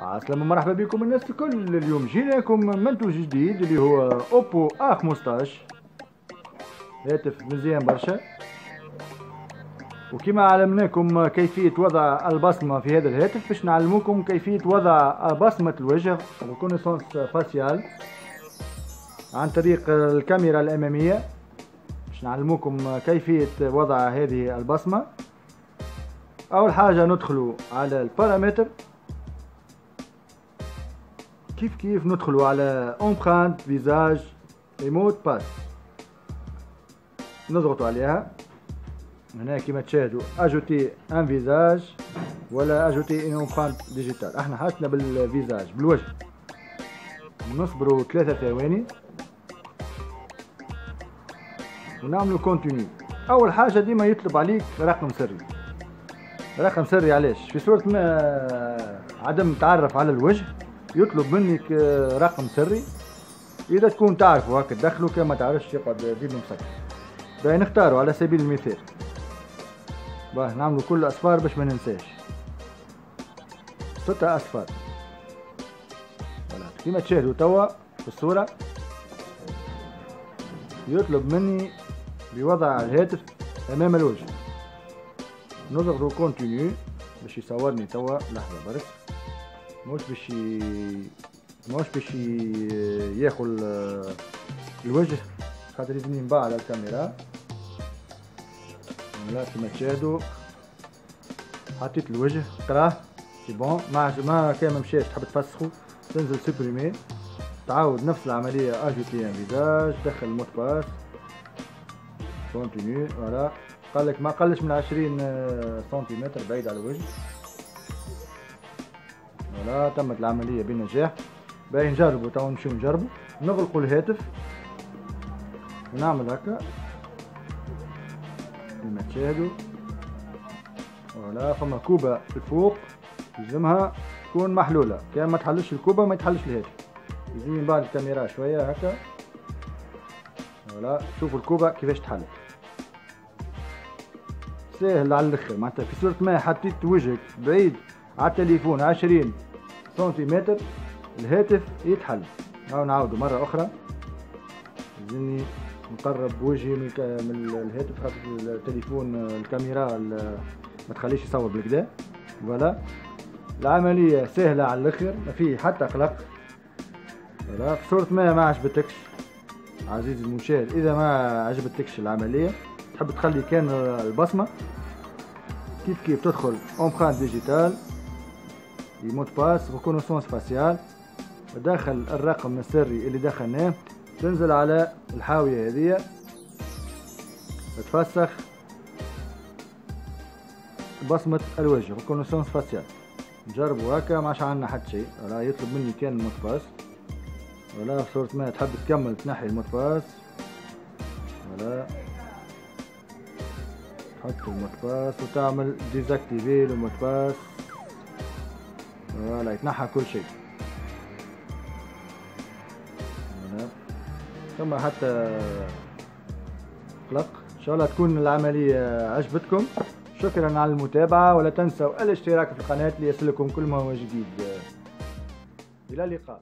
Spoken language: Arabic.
عسلامة مرحبا بكم الناس الكل اليوم. جينا لكم منتوج جديد اللي هو اوبو ا 15 هاتف مزيان برشا. وكما علمناكم كيفية وضع البصمة في هذا الهاتف باش نعلموكم كيفية وضع بصمة الوجه الكونيسونس فاسيال عن طريق الكاميرا الأمامية. باش نعلموكم كيفية وضع هذه البصمة. أول حاجة ندخلوا على ال paramètres. كيف كيف ندخلوا على empreinte visage et mot de passe نضغطوا عليها. هنا كما تشاهدوا ajouter un visage ولا ajouter une empreinte digitale إحنا حاجتنا بال visage بالوجه. نصبروا ثلاثة ثواني. ونعملوا كونتينيو أول حاجة ديما يطلب عليك رقم سري. رقم سري علاش؟ في صورة ما عدم تعرف على الوجه. يطلب منك آه، رقم سري. إذا تكون تعرفه هكا تدخله كان ما تعرفش يقعد ديما مسكر باهي نختاروا على سبيل المثال. باهي نعملوا كل اصفار باش ما ننساش. ستة اصفار كما تشاهدوا توا في الصورة يطلب مني بوضع الهاتف أمام الوجه. نضغط كونتينيو باش يصورني توا. لحظة برك. مش باش مش باش ياخذ الوجه. خاطر لازم ينباع على الكاميرا. لا كما تشاهدوا حطيت الوجه. قراه c'est bon ما ما كان مشاش. تحب تفسخو. تنزل supprimer تعاود نفس العملية. ajouter un visage دخل ال mot de passe continuer voilà قال لك ما قلش من 20 سنتيمتر بعيد على الوجه. voilà تمت العملية بنجاح باهي نجربوا تو نمشيو نجربوا نغلقوا الهاتف. ونعمل هكا. كما تشاهدوا voilà فما كوبة الفوق. لازمها تكون محلولة. كان ما تحلش الكوبة ما يتحلش الهاتف. لازم من بعد الكاميرا شوية هكا. voilà شوفوا الكوبة كيفاش تحل. ساهل على الأخر. معناتها في صورة ما حطيت وجهك بعيد. على التليفون عشرين. سنتيمتر الهاتف يتحل. هاو نعاودو مرة أخرى. لازمني نقرب وجهي من الهاتف خاطر التليفون الكاميرا ما تخليش يصور بالقدا. voilà. العملية سهلة على الآخر ما فيه حتى قلق. voilà. في صورة ما ما عجبتكش. عزيزي المشاهد إذا ما عجبتكش العملية تحب تخلي كان البصمة. كيف كيف تدخل empreinte digitale mot de passe reconnaissance faciale داخل الرقم السري اللي دخلناه تنزل على الحاوية هذه تفسخ بصمة الوجه reconnaissance faciale نجربوا هكا ما عندنا حتى شيء. ولا يطلب مني كان ال mot de passe. ولا في صورة ما تحب تكمل تنحي ال mot de passe. ولا تحط ال mot de passe وتعمل désactiver ال mot de passe. فوالا يتنحى كل شيء. ثم حتى قلق إن شاء الله تكون العملية عجبتكم. شكرا على المتابعة ولا تنسوا الاشتراك في القناة ليصلكم كل ما هو جديد. إلى اللقاء.